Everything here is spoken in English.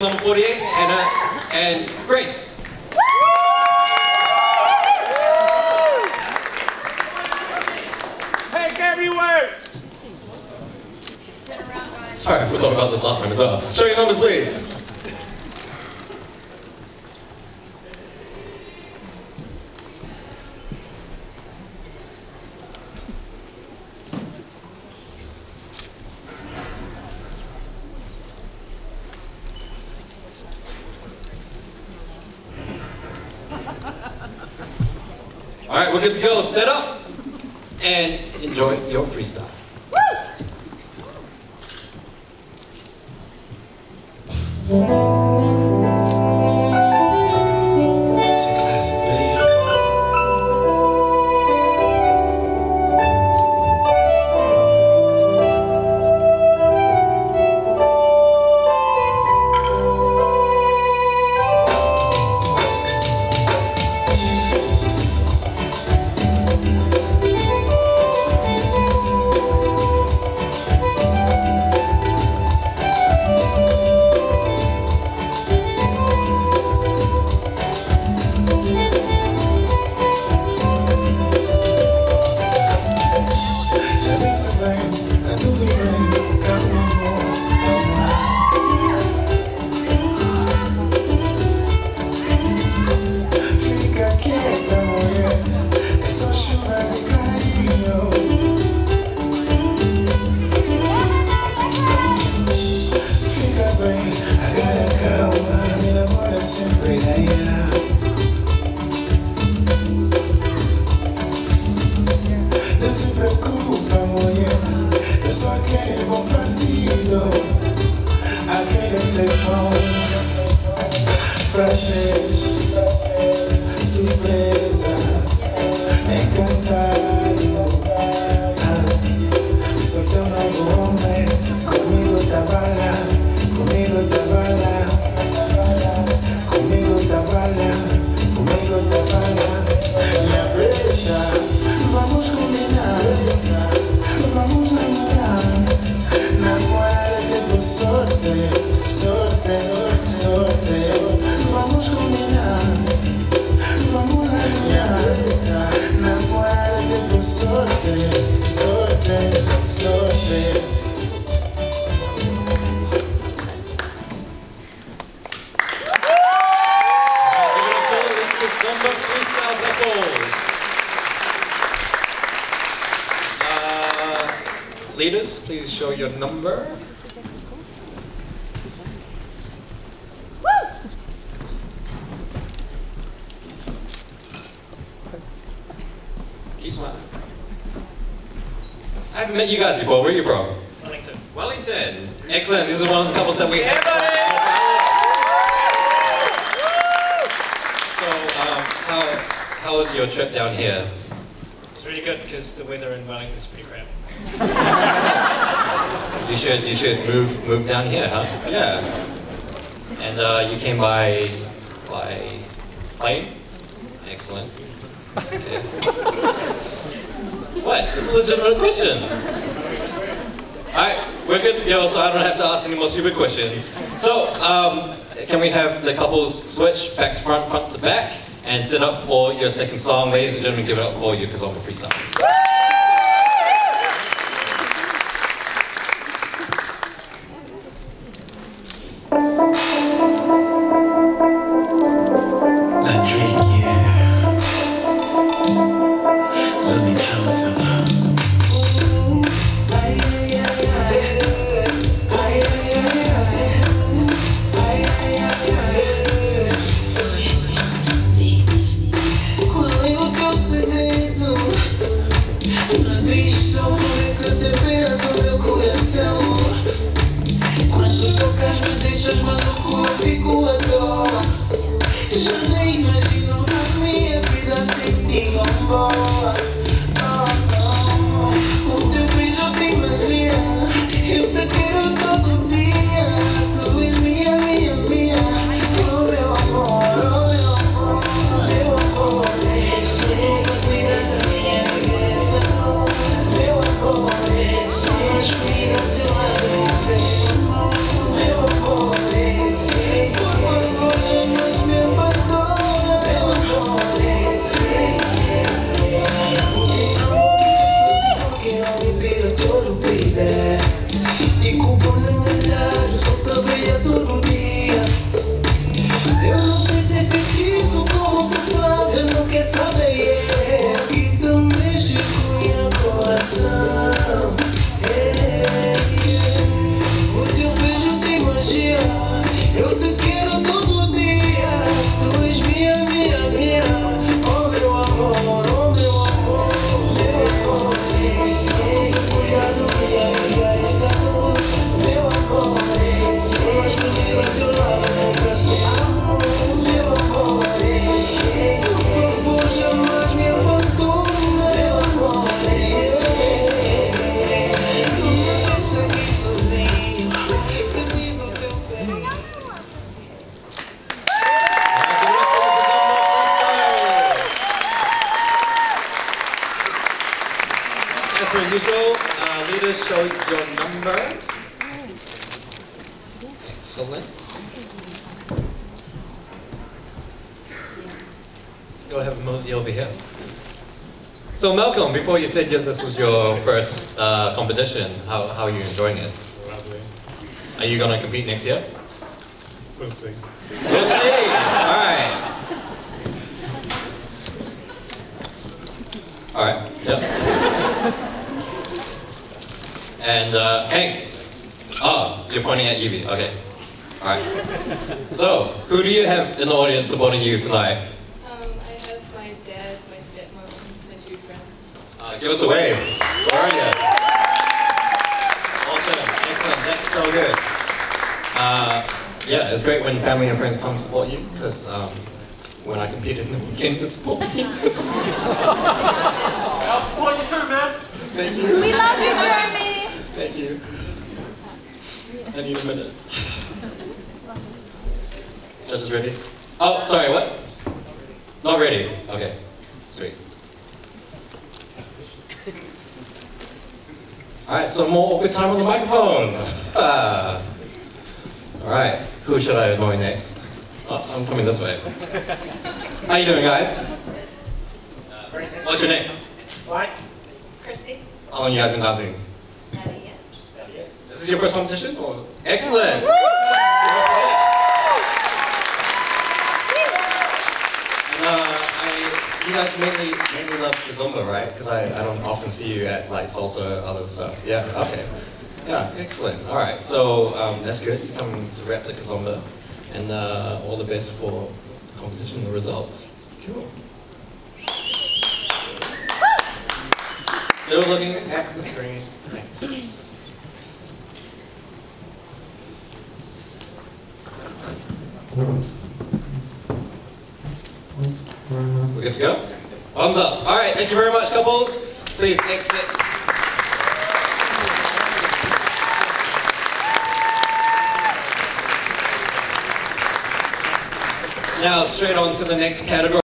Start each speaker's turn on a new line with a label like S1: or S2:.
S1: Number 48, Anna and Grace.
S2: Hey, everywhere!
S1: Sorry, I forgot about this last time as well. Show your numbers, please. All right, we're good to go. Set up and enjoy your freestyle.
S3: It's Não se preocupa, mulher. Eu só quero bom partido.
S1: Please show your number. Keep smiling. I haven't met you guys before. Where are you from?
S4: Wellington.
S1: Wellington. Excellent. This is one of the couples that we have. So, um, how, how was your trip down here?
S4: It's really good because the weather in Wellington is pretty crap.
S1: You should you should move move down here, huh? Yeah. And uh, you came by by plane. Excellent. Okay. what? It's a legitimate question. Alright, we're good to go, so I don't have to ask any more stupid questions. So, um, can we have the couples switch back to front, front to back, and sit up for your second song? Ladies and gentlemen, give it up for you because I'm a freestyles.
S3: Not
S1: uh, leaders show your number. Excellent. Let's go have Mosey over here. So Malcolm, before you said you- this was your first uh, competition, how, how are you enjoying it?
S2: Lovely.
S1: Are you going to compete next year?
S2: We'll see.
S1: We'll see. All right. All right. Yep. And uh, Hank. Oh, you're pointing at Evie. Okay. All right. So, who do you have in the audience supporting you tonight?
S5: Um, I have my dad, my stepmom, my two friends.
S1: Uh, give us a wave. Where are you? Awesome. Excellent. That's so good. Uh, yeah, it's great when family and friends come support you because um, when I competed, no one came to support me.
S2: I'll support you too, man.
S1: Thank you.
S6: We love you, Jeremy.
S1: Thank you. I need a minute. Judges ready? Oh, sorry, what? Not ready. Okay, sweet. All right, some more awkward time on the microphone. Ah. All right, who should I annoy next? Oh, I'm coming this way. How you doing, guys? What's your name?
S2: What?
S5: Christy?
S1: How long you guys been dancing? This is your first competition? Or? Excellent! And, uh, I, you guys mainly, mainly love Kizomba, right? Because I, I don't often see you at like salsa, other stuff. Yeah, okay. Yeah, excellent. All right, so um, that's good. You come to rep the Kizomba. And uh, all the best for the competition, the results. Cool. Still looking at the screen. Thanks. We're good to go? Thumbs up. All right, thank you very much, couples. Please exit. Now, straight on to the next category.